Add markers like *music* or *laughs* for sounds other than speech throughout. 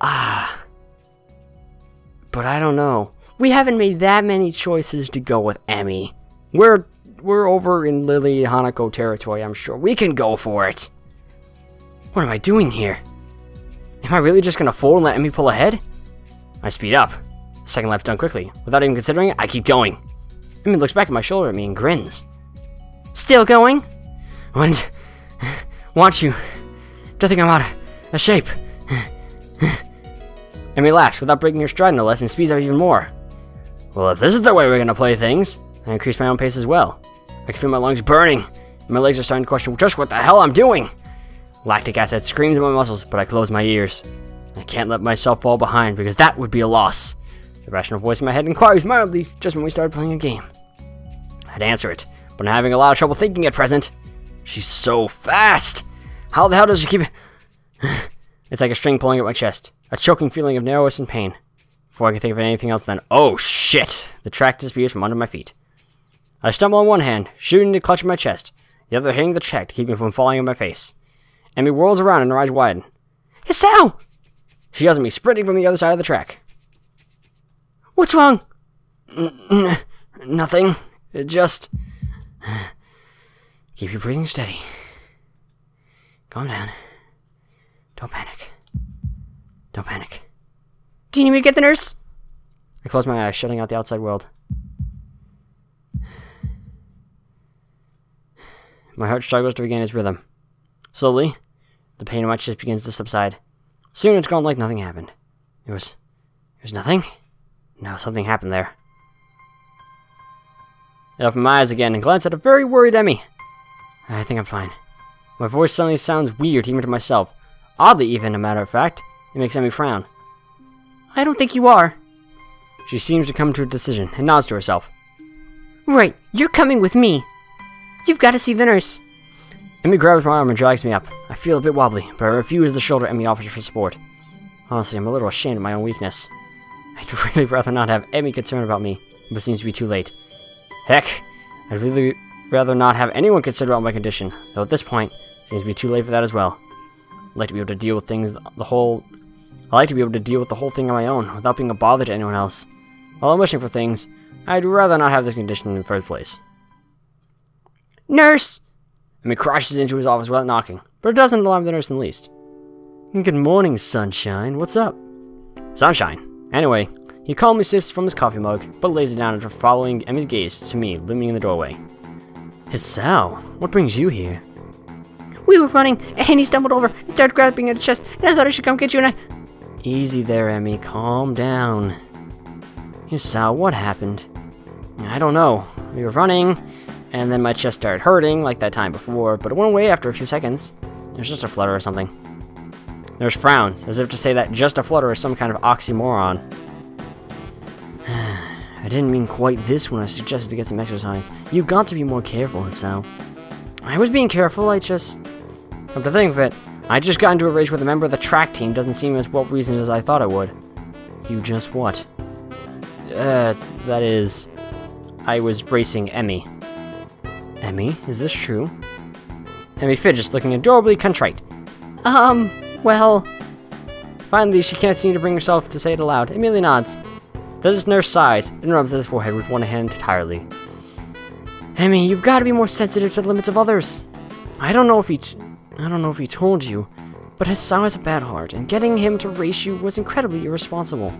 Ah. But I don't know. We haven't made that many choices to go with Emi. We're we're over in Lilly Hanako territory, I'm sure. We can go for it. What am I doing here? Am I really just gonna fold and let Emi pull ahead? I speed up. Second lap's done quickly. Without even considering it, I keep going. Emi looks back at my shoulder at me and grins. Still going? Want, *laughs* want you to think I'm out of shape. *laughs* Emi laughs without breaking her stride no less and speeds up even more. Well, if this is the way we're gonna play things, I increase my own pace as well. I can feel my lungs burning, and my legs are starting to question just what the hell I'm doing. Lactic acid screams in my muscles, but I close my ears. I can't let myself fall behind because that would be a loss. The rational voice in my head inquires mildly just when we started playing a game. I'd answer it, but I'm having a lot of trouble thinking at present. She's so fast! How the hell does she keep... *sighs* it's like a string pulling at my chest. A choking feeling of narrowness and pain. Before I can think of anything else then, oh shit! The track disappears from under my feet. I stumble on one hand, shooting to clutch my chest, the other hitting the track to keep me from falling on my face. Emi whirls around and her eyes widen. It's Sal! She yells at me, sprinting from the other side of the track. What's wrong? N nothing. Just... *sighs* Keep your breathing steady. Calm down. Don't panic. Don't panic. Do you need me to get the nurse? I close my eyes, shutting out the outside world. My heart struggles to regain its rhythm. Slowly, the pain in my chest begins to subside. Soon it's gone like nothing happened. It was... It was nothing? No, something happened there. I open my eyes again and glance at a very worried Emi. I think I'm fine. My voice suddenly sounds weird even to myself. Oddly even, a matter of fact. It makes Emi frown. I don't think you are. She seems to come to a decision and nods to herself. Right, you're coming with me. You've got to see the nurse. Emi grabs my arm and drags me up. I feel a bit wobbly, but I refuse the shoulder Emi offers for support. Honestly, I'm a little ashamed of my own weakness. I'd *laughs* really rather not have any concern about me, but it seems to be too late. Heck, I'd really rather not have anyone consider about my condition, though at this point, it seems to be too late for that as well. I'd like to be able to deal with things the whole... I like to be able to deal with the whole thing on my own, without being a bother to anyone else. While I'm wishing for things, I'd rather not have this condition in the first place. Nurse! And he crashes into his office without knocking, but it doesn't alarm the nurse in the least. Good morning, Sunshine. What's up? Sunshine. Anyway, he calmly sips from his coffee mug, but lays it down after following Emi's gaze to me, looming in the doorway. Hey, Sal, what brings you here? We were running, and he stumbled over and started grabbing at his chest, and I thought I should come get you, and I... Easy there, Emi. Calm down. You saw what happened? I don't know. We were running, and then my chest started hurting, like that time before, but it went away after a few seconds. Was just a flutter or something. There's frowns, as if to say that just a flutter is some kind of oxymoron. *sighs* I didn't mean quite this when I suggested to get some exercise. You've got to be more careful, Sal. I was being careful, I just... Come to think of it, I just got into a race with a member of the track team doesn't seem as well reasoned as I thought it would. You just what? Uh, that is... I was racing Emi. Emi, is this true? Emi fidgets, looking adorably contrite. Um, well... Finally, she can't seem to bring herself to say it aloud. Emily nods. Then his nurse sighs and rubs at his forehead with one hand entirely. Emi, you've got to be more sensitive to the limits of others. I don't know if he... I don't know if he told you, but Hassan has a bad heart, and getting him to race you was incredibly irresponsible.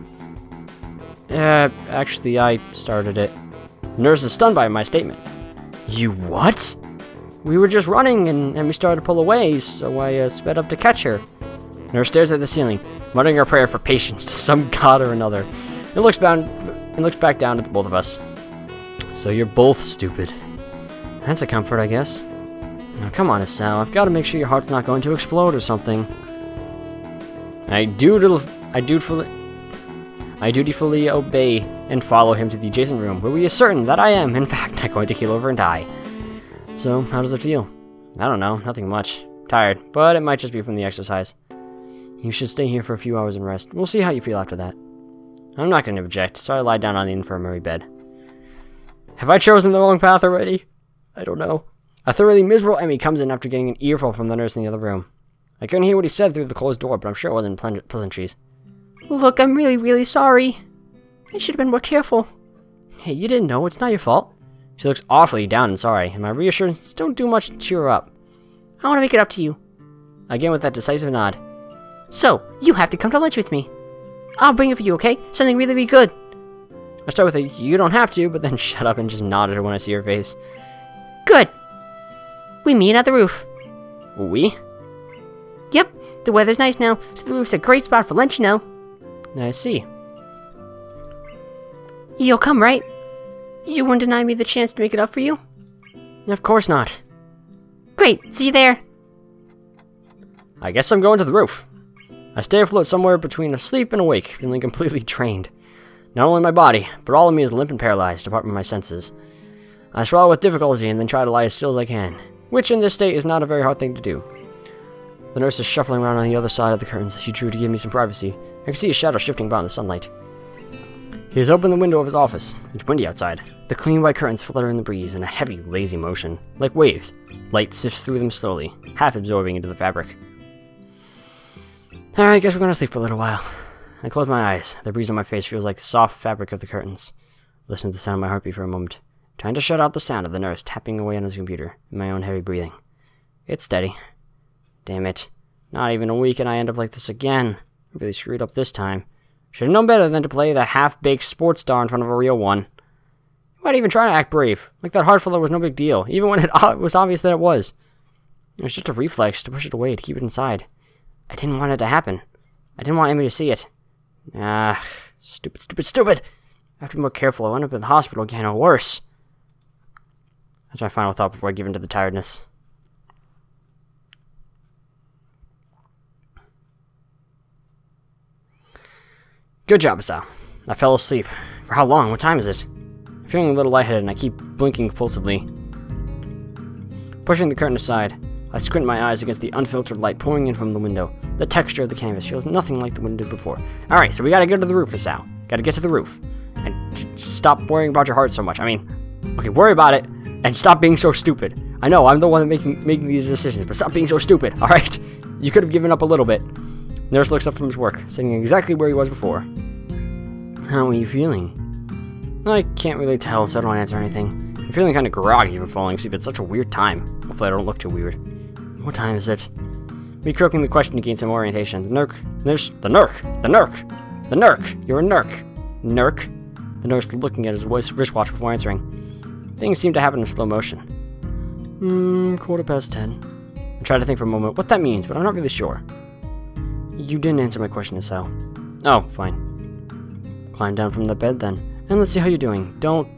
Uh, actually, I started it. Nurse is stunned by my statement. You what? We were just running, and, and we started to pull away, so I uh, sped up to catch her. Nurse stares at the ceiling, muttering her prayer for patience to some *laughs* god or another, and looks, bound, and looks back down at the both of us. So you're both stupid. That's a comfort, I guess. Now, come on, Sal. I've got to make sure your heart's not going to explode or something. I do I dutifully, I dutifully obey and follow him to the adjacent room, where we are certain that I am, in *laughs* fact, not going to keel over and die. So, how does it feel? I don't know, nothing much. Tired, but it might just be from the exercise. You should stay here for a few hours and rest. We'll see how you feel after that. I'm not going to object, so I lie down on the infirmary bed. Have I chosen the wrong path already? I don't know. A thoroughly miserable Emi comes in after getting an earful from the nurse in the other room. I couldn't hear what he said through the closed door, but I'm sure it wasn't pleasantries. Look, I'm really, really sorry. I should have been more careful. Hey, you didn't know. It's not your fault. She looks awfully down and sorry, and my reassurances don't do much to cheer her up. I want to make it up to you. Again with that decisive nod. So, you have to come to lunch with me. I'll bring it for you, okay? Something really, really good. I start with a, you don't have to, but then *laughs* shut up and just nod at her when I see her face. Good. We meet at the roof. We? Yep, the weather's nice now, so the roof's a great spot for lunch, you know. I see. You'll come, right? You won't deny me the chance to make it up for you? Of course not. Great, see you there. I guess I'm going to the roof. I stay afloat somewhere between asleep and awake, feeling completely *laughs* drained. Not only my body, but all of me is limp and paralyzed, apart from my senses. I swallow with difficulty and then try to lie as still as I can, which in this state is not a very hard thing to do. The nurse is shuffling around on the other side of the curtains. She drew to give me some privacy. I can see his shadow shifting about in the sunlight. He has opened the window of his office. It's windy outside. The clean white curtains flutter in the breeze in a heavy, lazy motion, like waves. Light sifts through them slowly, half absorbing into the fabric. Alright, I guess we're gonna sleep for a little while. I close my eyes. The breeze on my face feels like the soft fabric of the curtains. Listen to the sound of my heartbeat for a moment, trying to shut out the sound of the nurse tapping away on his computer and my own heavy breathing. It's steady. Damn it. Not even a week and I end up like this again. I really screwed up this time. Should have known better than to play the half-baked sports star in front of a real one. Why'd even try to act brave? Like that heart filler was no big deal, even when it *laughs* was obvious that it was. It was just a reflex to push it away, to keep it inside. I didn't want it to happen. I didn't want Amy to see it. Ah, stupid, stupid, stupid! I have to be more careful. I end up in the hospital again, or worse. That's my final thought before I give in to the tiredness. Good job, Hisao. I fell asleep. For how long? What time is it? I'm feeling a little lightheaded and I keep blinking compulsively. Pushing the curtain aside, I squint my eyes against the unfiltered light pouring in from the window. The texture of the canvas feels nothing like the one did before. Alright, so we gotta go to the roof, Hisao. Gotta get to the roof. And stop worrying about your heart so much. I mean, okay, worry about it and stop being so stupid. I know, I'm the one making making these decisions, but stop being so stupid, *laughs* alright? You could have given up a little bit. Nurse looks up from his work, sitting exactly where he was before. How are you feeling? I can't really tell, so I don't answer anything. I'm feeling kind of groggy from falling asleep at such a weird time. Hopefully I don't look too weird. What time is it? Me croaking the question to gain some orientation. The nurk, nurse, the nurk, the nurk, the nurk, you're a nurk. Nurk? The nurse looking at his wristwatch before answering. Things seem to happen in slow motion. Hmm, quarter past ten. I try to think for a moment what that means, but I'm not really sure. You didn't answer my question, so. Oh, fine. Climb down from the bed then, and let's see how you're doing. Don't.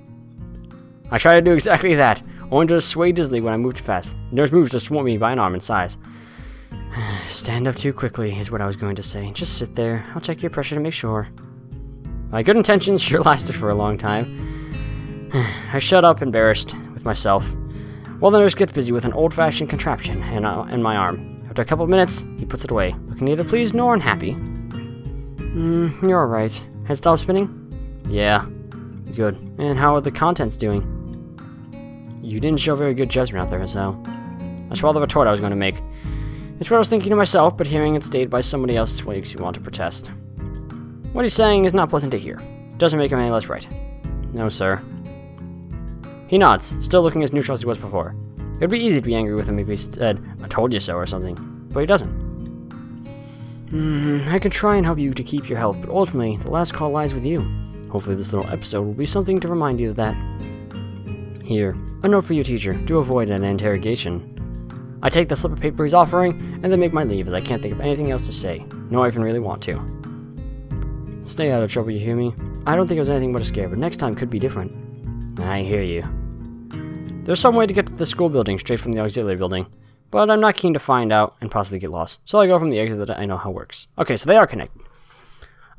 I try to do exactly that, only to sway dizzily when I move too fast. The nurse moves to swat me by an arm and size. *sighs* Stand up too quickly, is what I was going to say. Just sit there. I'll check your pressure to make sure. My good intentions *laughs* sure lasted for a long time. *sighs* I shut up, embarrassed with myself, while the nurse gets busy with an old-fashioned contraption in, uh, in my arm. After a couple of minutes, he puts it away, looking neither pleased nor unhappy. Hmm, you're alright. Head stop spinning? Yeah. Good. And how are the contents doing? You didn't show very good judgment out there, so. That's rather the retort I was going to make. It's what I was thinking to myself, but hearing it stated by somebody else makes you want to protest. What he's saying is not pleasant to hear. Doesn't make him any less right. No, sir. He nods, still looking as neutral as he was before. It would be easy to be angry with him if he said, I told you so or something, but he doesn't. Mm, I can try and help you to keep your health, but ultimately, the last call lies with you. Hopefully this little episode will be something to remind you of that. Here, a note for you, teacher, to avoid an interrogation. I take the slip of paper he's offering, and then make my leave as I can't think of anything else to say, nor even really want to. Stay out of trouble, you hear me? I don't think it was anything but a scare, but next time could be different. I hear you. There's some way to get to the school building straight from the auxiliary building, but I'm not keen to find out and possibly get lost, so I go from the exit that I know how works. Okay, so they are connected.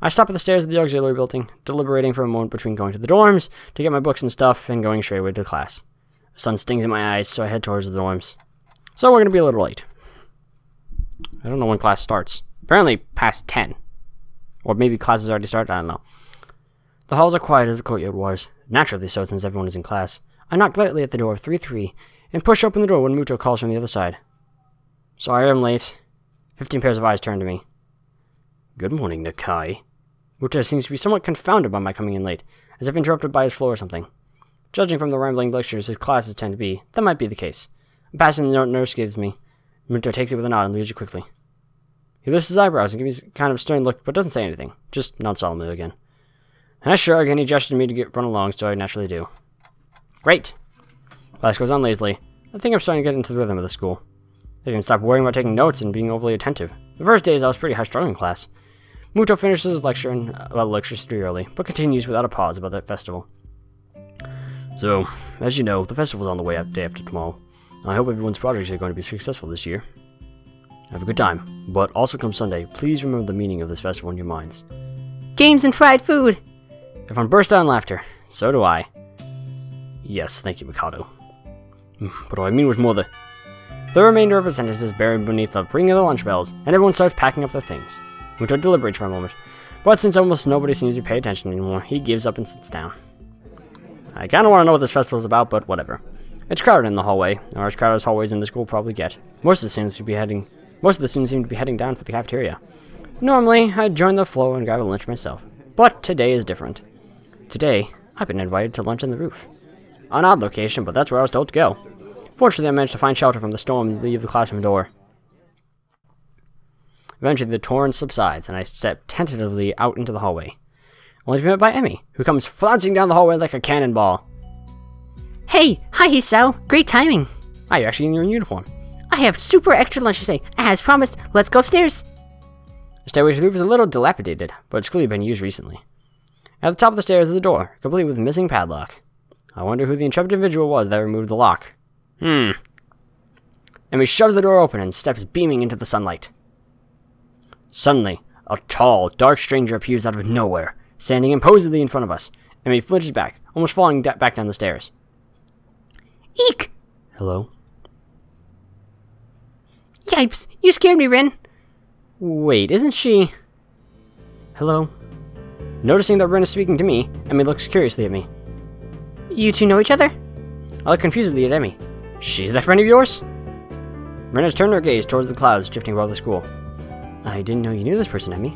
I stop at the stairs of the auxiliary building, deliberating for a moment between going to the dorms to get my books and stuff and going straight away to class. The sun stings in my eyes, so I head towards the dorms. So we're going to be a little late. I don't know when class starts. Apparently past 10. Or maybe class has already started, I don't know. The halls are quiet as the courtyard was, naturally so since everyone is in class. I knock lightly at the door of 3-3 and push open the door when Muto calls from the other side. Sorry I'm late. Fifteen pairs of eyes turn to me. Good morning, Nakai. Muto seems to be somewhat confounded by my coming in late, as if interrupted by his flow or something. Judging from the rambling lectures his classes tend to be, that might be the case. I'm Passing the note nurse gives me, Muto takes it with a nod and leaves it quickly. He lifts his eyebrows and gives me a kind of stern look, but doesn't say anything, just nods solemnly again. I shrug, and he gestures to me to get run along, so I naturally do. Great! Class goes on lazily. I think I'm starting to get into the rhythm of the school. I can stop worrying about taking notes and being overly attentive. The first days I was pretty high strung in class. Muto finishes his lecture and uh, lectures three early, but continues without a pause about that festival. So, as you know, the festival's on the way up day after tomorrow. I hope everyone's projects are going to be successful this year. Have a good time, but also come Sunday, please remember the meaning of this festival in your minds. Games and fried food. Everyone burst out in laughter. So do I. Yes, thank you, Mikado. Hmm, But what I mean was more the... The remainder of his sentence is buried beneath the ringing of the lunch bells, and everyone starts packing up their things. which Muto deliberates for a moment, but since almost nobody seems to pay attention anymore, he gives up and sits down. I kinda wanna know what this festival is about, but whatever. It's crowded in the hallway, or as crowded as hallways in the school probably get. Most of the students should be heading most of the students seem to be heading down for the cafeteria. Normally, I'd join the flow and grab a lunch myself, but today is different. Today, I've been invited to lunch on the roof. An odd location, but that's where I was told to go. Fortunately, I managed to find shelter from the storm and leave the classroom door. Eventually, the torrent subsides, and I step tentatively out into the hallway. Only to be met by Emi, who comes flouncing down the hallway like a cannonball. Hey, hi Hisao. Great timing. Ah, you're actually in your uniform. I have super extra lunch today. As promised, let's go upstairs. The stairway to the roof is a little dilapidated, but it's clearly been used recently. At the top of the stairs is a door, complete with missing padlock. I wonder who the intrepid individual was that removed the lock. Hmm. Emi shoves the door open and steps beaming into the sunlight. Suddenly, a tall, dark stranger appears out of nowhere, standing imposingly in front of us. Emi flinches back, almost falling back down the stairs. Eek! Hello? Yipes! You scared me, Rin. Wait, isn't she... Hello? Noticing that Rin is speaking to me, Emi looks curiously at me. You two know each other? I look confusedly at Emi. She's that friend of yours? Rin has turned her gaze towards the clouds drifting above the school. I didn't know you knew this person, Emi.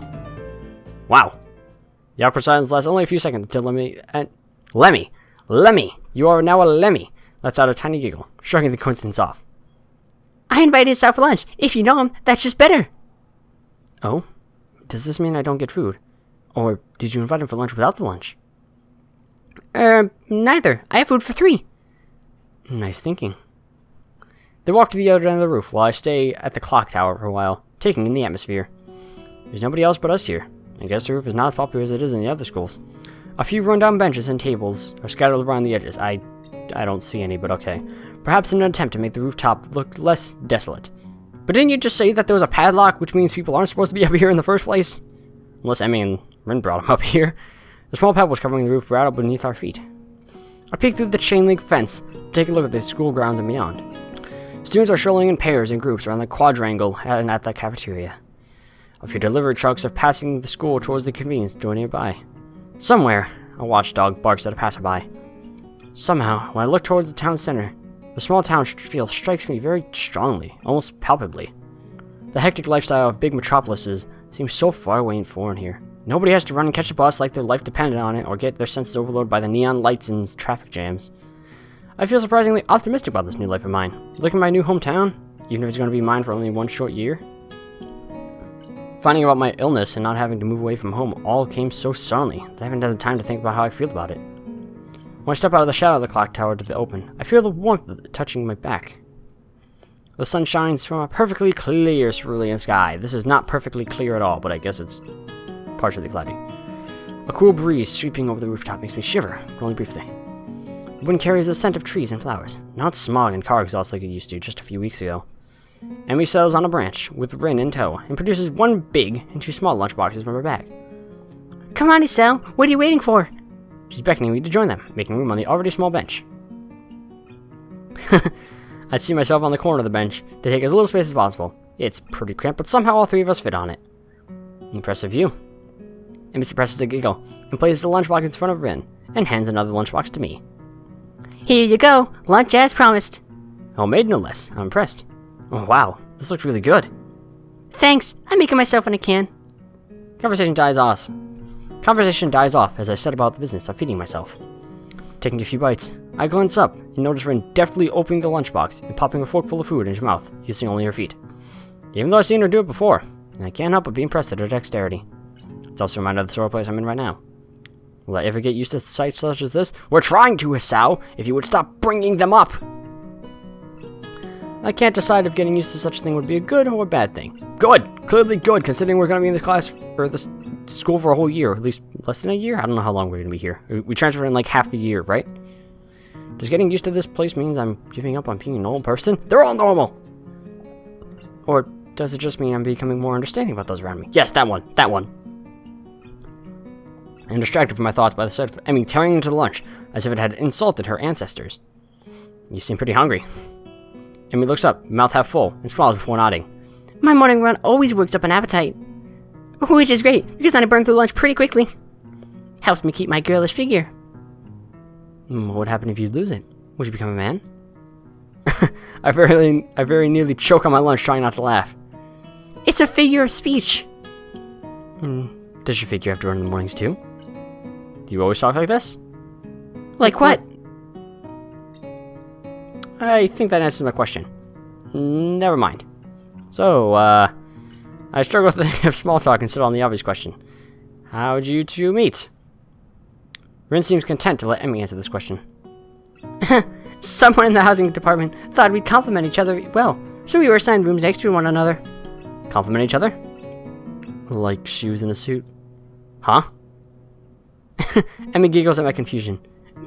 Wow. The awkward silence lasts only a few seconds until Lemmy and Lemmy! Lemmy! You are now a Lemmy! Lets out a tiny giggle, shrugging the coincidence off. I invited Hisao for lunch. If you know him, that's just better. Oh? Does this mean I don't get food? Or did you invite him for lunch without the lunch? Er, neither. I have food for three. Nice thinking. They walk to the other end of the roof while I stay at the clock tower for a while, taking in the atmosphere. There's nobody else but us here. I guess the roof is not as popular as it is in the other schools. A few rundown benches and tables are scattered around the edges. I, I don't see any, but okay. Perhaps in an attempt to make the rooftop look less desolate. But didn't you just say that there was a padlock, which means people aren't supposed to be *laughs* up here in the first place? Unless I and Rin brought them up *laughs* here. The small pebbles covering the roof up beneath our feet. I peek through the chain link fence to take a look at the school grounds and beyond. Students are strolling in pairs and groups around the quadrangle and at the cafeteria. A few delivery trucks are passing the school towards the convenience store nearby. Somewhere, a watchdog barks at a passerby. Somehow, when I look towards the town center, the small town feel strikes me very strongly, almost palpably. The hectic lifestyle of big metropolises seems so far away and foreign here. Nobody has to run and catch a bus like their life depended on it or get their senses overloaded by the neon lights and traffic jams. I feel surprisingly optimistic about this new life of mine. Looking at my new hometown, even if it's going to be mine for only one short year. Finding about my illness and not having to move away from home all came so suddenly that I haven't had the time to think about how I feel about it. When I step out of the shadow of the clock tower to the open, I feel the warmth touching my back. The sun shines from a perfectly clear cerulean sky. This is not perfectly clear at all, but I guess it's partially cloudy. A cool breeze sweeping over the rooftop makes me shiver, but only briefly. The wind carries the scent of trees and flowers, not smog and car exhaust like it used to just a few weeks ago. Emi settles on a branch, with Rin in tow, and produces one big and two small lunchboxes from her bag. Come on, Hisao. What are you waiting for? She's beckoning me to join them, making room on the already small bench. *laughs* I see myself on the corner of the bench to take as little space as possible. It's pretty cramped, but somehow all three of us fit on it. Impressive view. Emi suppresses a giggle and places the lunchbox in front of Rin and hands another lunchbox to me. Here you go. Lunch as promised. Oh, Homemade no less. I'm impressed. Oh, wow, this looks really good. Thanks. I'm making myself when I can. Conversation dies off. Conversation dies off as I set about the business of feeding myself. Taking a few bites, I glance up and notice Rin deftly opening the lunchbox and popping a forkful of food in her mouth, using only her feet. Even though I've seen her do it before, I can't help but be impressed at her dexterity. It's also a reminder of the sort of place I'm in right now. Will I ever get used to sights such as this? We're trying to, Hisao, if you would stop bringing them up! I can't decide if getting used to such a thing would be a good or a bad thing. Good! Clearly good, considering we're going to be in this class, or this school for a whole year, at least less than a year? I don't know how long we're going to be here. We transferred in like half the year, right? Does getting used to this place means I'm giving up on being a normal person? They're all normal! Or does it just mean I'm becoming more understanding about those around me? Yes, that one, that one. I'm distracted from my thoughts by the sight of Emi tearing into the lunch, as if it had insulted her ancestors. You seem pretty hungry. Emi looks up, mouth half full, and smiles before nodding. My morning run always works up an appetite. Which is great, because then I burn through lunch pretty quickly. Helps me keep my girlish figure. Hmm, what would happen if you lose it? Would you become a man? *laughs* I very, I very nearly choke on my lunch trying not to laugh. It's a figure of speech. Hmm. Does your figure have to run in the mornings too? Do you always talk like this? Like what? I think that answers my question. Never mind. So, uh, I struggle with *laughs* thinking of small talk instead of on the obvious question. How'd you two meet? Rin seems content to let Emi answer this question. *laughs* Someone in the housing department thought we'd compliment each other well, so we were assigned rooms next to one another. Compliment each other? Like shoes in a suit? Huh? *laughs* Emi giggles at my confusion.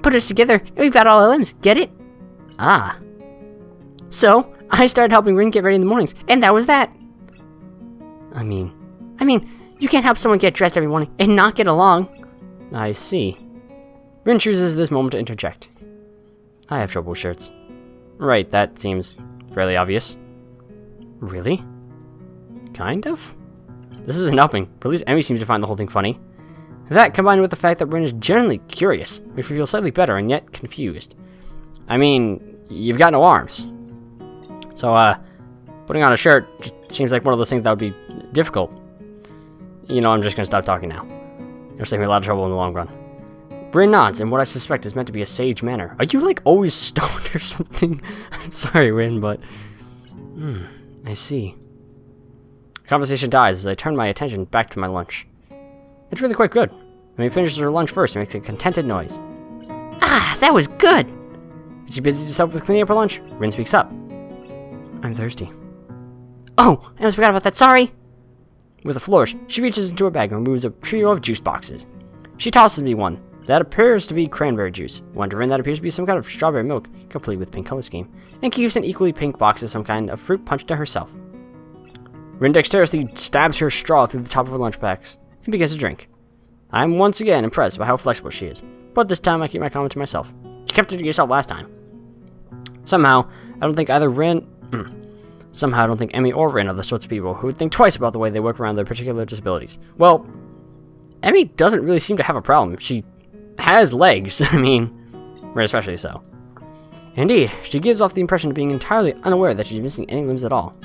Put us together, and we've got all our limbs. Get it? Ah. So, I started helping Rin get ready in the mornings, and that was that. I mean... I mean, you can't help someone get dressed every morning and not get along. I see. Rin chooses this moment to interject. I have trouble with shirts. Right, that seems fairly obvious. Really? Kind of? This isn't helping, but at least Emi seems to find the whole thing funny. That, combined with the fact that Rin is generally curious, makes me feel slightly better and yet confused. I mean, you've got no arms. So, uh, putting on a shirt seems like one of those things that would be difficult. You know, I'm just gonna stop talking now. It'll save me a lot of trouble in the long run. Rin nods in what I suspect is meant to be a sage manner. Are you, like, always *laughs* stoned or something? *laughs* I'm sorry, Rin, but... Hmm, I see. The conversation dies as I turn my attention back to my lunch. It's really quite good. When he finishes her lunch first, it makes a contented noise. Ah, that was good! As she busies herself with cleaning up her lunch, Rin speaks up. I'm thirsty. Oh, I almost forgot about that, sorry! With a flourish, she reaches into her bag and removes a trio of juice boxes. She tosses me one. That appears to be cranberry juice. One to Rin that appears to be some kind of strawberry milk, complete with pink color scheme, and keeps an equally pink box of some kind of fruit punch to herself. Rin dexterously stabs her straw through the top of her lunch box and begins to drink. I'm once again impressed by how flexible she is, but this time I keep my comment to myself. You kept it to yourself last time. Somehow, I don't think either Rin. Hmm, somehow, I don't think Emi or Rin are the sorts of people who would think twice about the way they work around their particular disabilities. Well, Emi doesn't really seem to have a problem. She has legs, *laughs* I mean, especially so. Indeed, she gives off the impression of being entirely unaware that she's missing any limbs at all.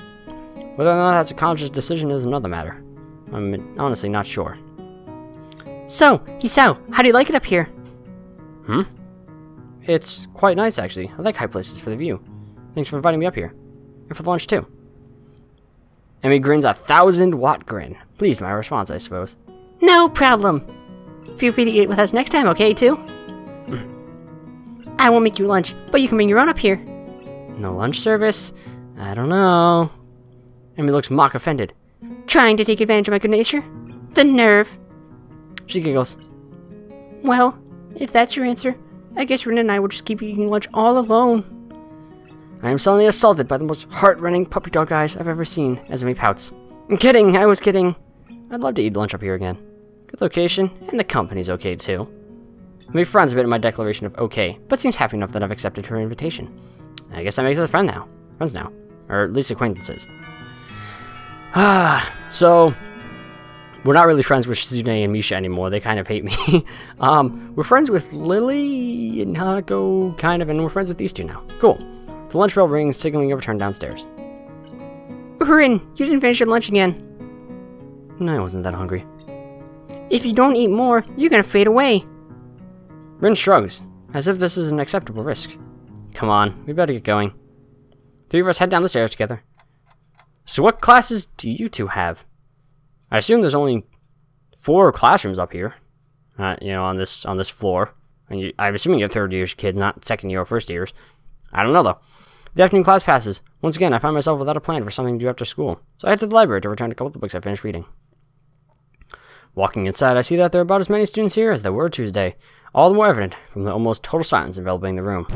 Whether or not that's a conscious decision is another matter. I'm honestly not sure. So, Hisao, how do you like it up here? Hmm? It's quite nice, actually. I like high places for the view. Thanks for inviting me up here. And for the lunch, too. Emi grins a thousand watt grin. Pleased my response, I suppose. No problem. Feel free to eat with us next time, okay, too? I won't make you lunch, but you can bring your own up here. No lunch service? I don't know. Emi looks mock offended. Trying to take advantage of my good nature? The nerve. She giggles. Well, if that's your answer, I guess Rin and I will just keep eating lunch all alone. I am suddenly assaulted by the most heart-rending puppy dog eyes I've ever seen as Emi pouts. I'm kidding, I was kidding. I'd love to eat lunch up here again. Good location, and the company's okay too. Emi frowns a bit at my declaration of okay, but seems happy enough that I've accepted her invitation. I guess that makes us friends now. Friends now. Or at least acquaintances. Ah, *sighs* so we're not really friends with Shizune and Misha anymore. They kind of hate me. *laughs* um, we're friends with Lilly and Hanako, kind of, and we're friends with these two now. Cool. The lunch bell rings, signaling a return downstairs. Rin, you didn't finish your lunch again. No, I wasn't that hungry. If you don't eat more, you're gonna fade away. Rin shrugs, as if this is an acceptable risk. Come on, we better get going. Three of us head down the stairs together. So what classes do you two have? I assume there's only four classrooms up here. Uh, you know, on this on this floor. And you, I'm assuming you're third years kids, not second year or first years. I don't know though. The afternoon class passes. Once again, I find myself without a plan for something to do after school, so I head to the library to return a couple of the books I finished reading. Walking inside, I see that there are about as many students here as there were Tuesday, all the more evident from the almost total silence enveloping the room.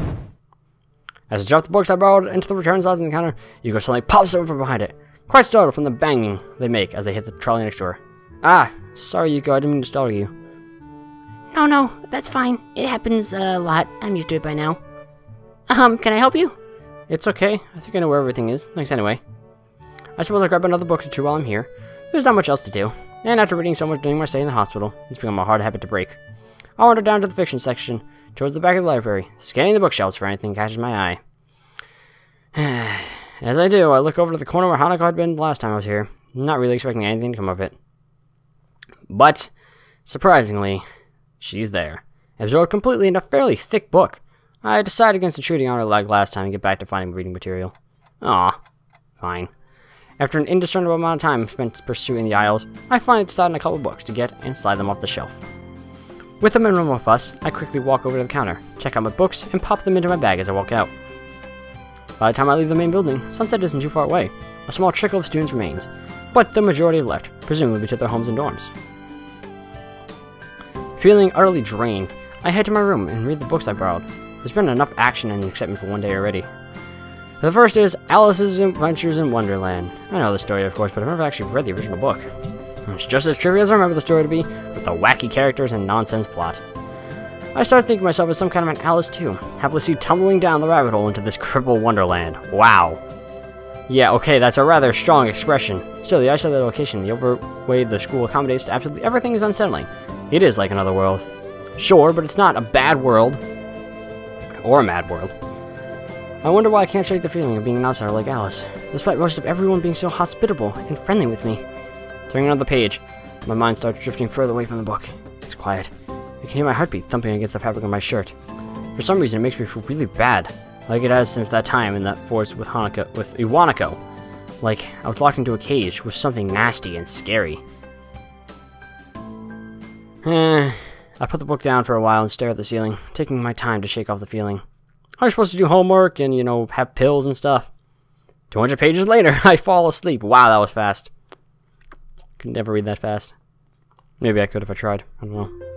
As I drop the books I borrowed into the return slots in the counter, Yugo suddenly pops over from behind it, quite startled from the banging they make as they hit the trolley next door. Ah, sorry Yugo, I didn't mean to startle you. No, no, that's fine. It happens a lot. I'm used to it by now. Um, can I help you? It's okay, I think I know where everything is. Thanks anyway. I suppose I'll grab another book or two while I'm here. There's not much else to do, and after reading so much during my stay in the hospital, it's become a hard habit to break. I'll wander down to the fiction section, towards the back of the library, scanning the bookshelves for anything catches my eye. *sighs* As I do, I look over to the corner where Hanako had been last time I was here, not really expecting anything to come of it. But, surprisingly, she's there, absorbed completely in a fairly thick book. I decide against intruding on her leg last time and get back to finding reading material. Aw, fine. After an indiscernible amount of time spent pursuing the aisles, I finally decide on a couple books to get and slide them off the shelf. With a minimal fuss, I quickly walk over to the counter, check out my books, and pop them into my bag as I walk out. By the time I leave the main building, sunset isn't too far away. A small trickle of students remains, but the majority have left, presumably to their homes and dorms. Feeling utterly drained, I head to my room and read the books I borrowed. There's been enough action and excitement for one day already. The first is Alice's Adventures in Wonderland. I know the story, of course, but I've never actually read the original book. It's just as trivial as I remember the story to be, with the wacky characters and nonsense plot. I start thinking myself as some kind of an Alice too, haplessly tumbling down the rabbit hole into this crippled wonderland. Wow. Yeah, okay, that's a rather strong expression. Still, the isolated location, the overway the school accommodates to absolutely everything is unsettling. It is like another world. Sure, but it's not a bad world. Or a mad world. I wonder why I can't shake the feeling of being an outsider like Alice, despite most of everyone being so hospitable and friendly with me. Turning another page, my mind starts drifting further away from the book. It's quiet. I can hear my heartbeat thumping against the fabric of my shirt. For some reason, it makes me feel really bad, like it has since that time in that forest with Hanako, with Iwanako. Like I was locked into a cage with something nasty and scary. Eh, *sighs* I put the book down for a while and stare at the ceiling, taking my time to shake off the feeling. I was supposed to do homework and, you know, have pills and stuff. 200 pages later, *laughs* I fall asleep. Wow, that was fast. Never read that fast. Maybe I could if I tried. I don't know.